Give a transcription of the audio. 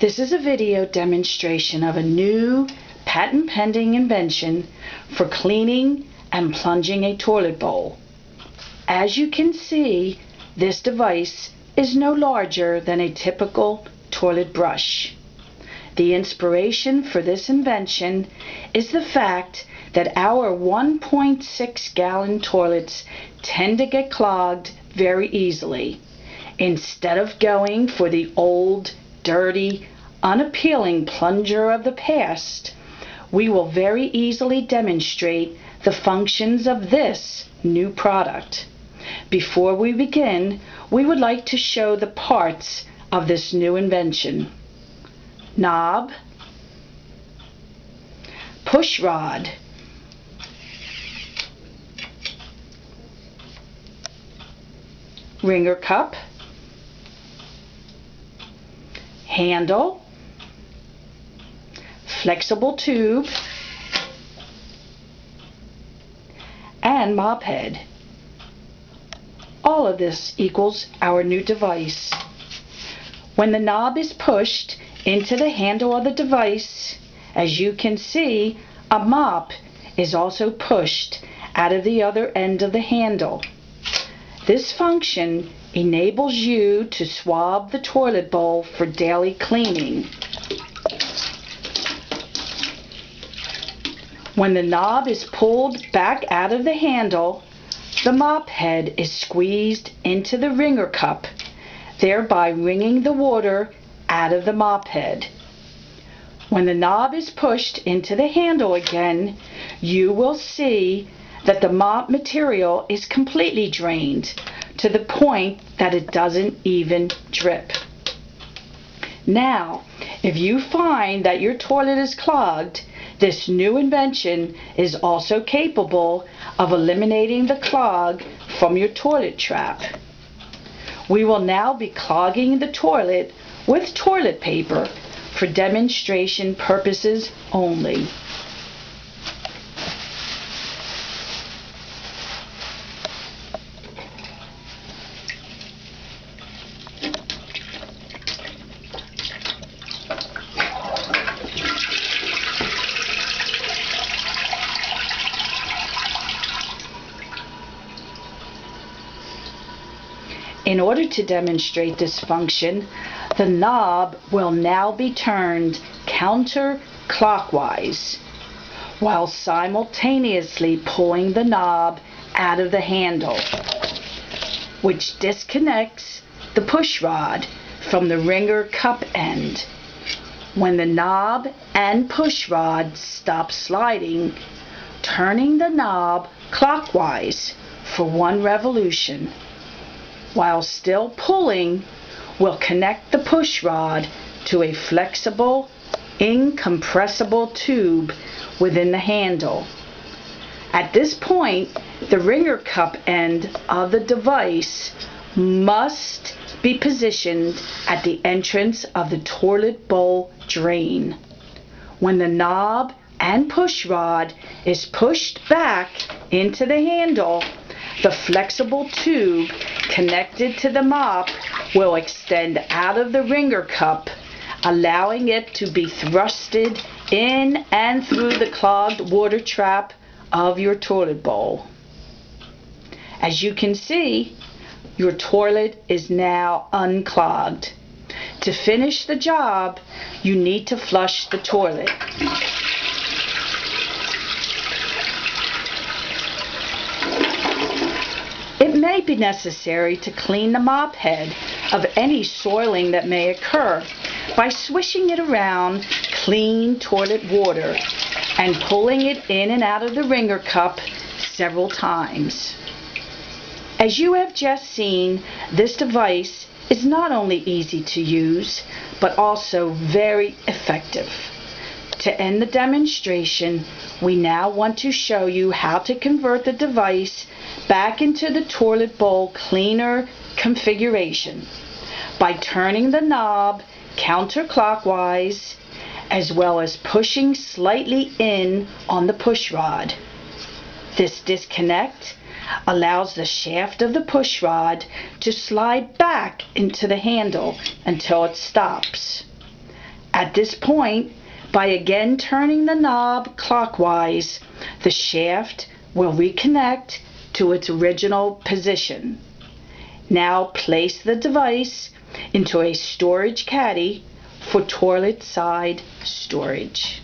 This is a video demonstration of a new patent pending invention for cleaning and plunging a toilet bowl. As you can see, this device is no larger than a typical toilet brush. The inspiration for this invention is the fact that our 1.6 gallon toilets tend to get clogged very easily. Instead of going for the old dirty, unappealing plunger of the past, we will very easily demonstrate the functions of this new product. Before we begin, we would like to show the parts of this new invention. Knob, push rod, wringer cup, handle, flexible tube, and mop head. All of this equals our new device. When the knob is pushed into the handle of the device, as you can see, a mop is also pushed out of the other end of the handle. This function enables you to swab the toilet bowl for daily cleaning. When the knob is pulled back out of the handle, the mop head is squeezed into the wringer cup, thereby wringing the water out of the mop head. When the knob is pushed into the handle again, you will see that the mop material is completely drained to the point that it doesn't even drip. Now, if you find that your toilet is clogged, this new invention is also capable of eliminating the clog from your toilet trap. We will now be clogging the toilet with toilet paper for demonstration purposes only. In order to demonstrate this function, the knob will now be turned counterclockwise while simultaneously pulling the knob out of the handle, which disconnects the push rod from the wringer cup end. When the knob and push rod stop sliding, turning the knob clockwise for one revolution while still pulling will connect the push rod to a flexible, incompressible tube within the handle. At this point, the wringer cup end of the device must be positioned at the entrance of the toilet bowl drain. When the knob and push rod is pushed back into the handle, the flexible tube connected to the mop will extend out of the wringer cup, allowing it to be thrusted in and through the clogged water trap of your toilet bowl. As you can see, your toilet is now unclogged. To finish the job, you need to flush the toilet. May be necessary to clean the mop head of any soiling that may occur by swishing it around clean toilet water and pulling it in and out of the wringer cup several times. As you have just seen, this device is not only easy to use, but also very effective. To end the demonstration, we now want to show you how to convert the device back into the toilet bowl cleaner configuration by turning the knob counterclockwise as well as pushing slightly in on the push rod. This disconnect allows the shaft of the push rod to slide back into the handle until it stops. At this point, by again turning the knob clockwise, the shaft will reconnect to its original position. Now place the device into a storage caddy for toilet side storage.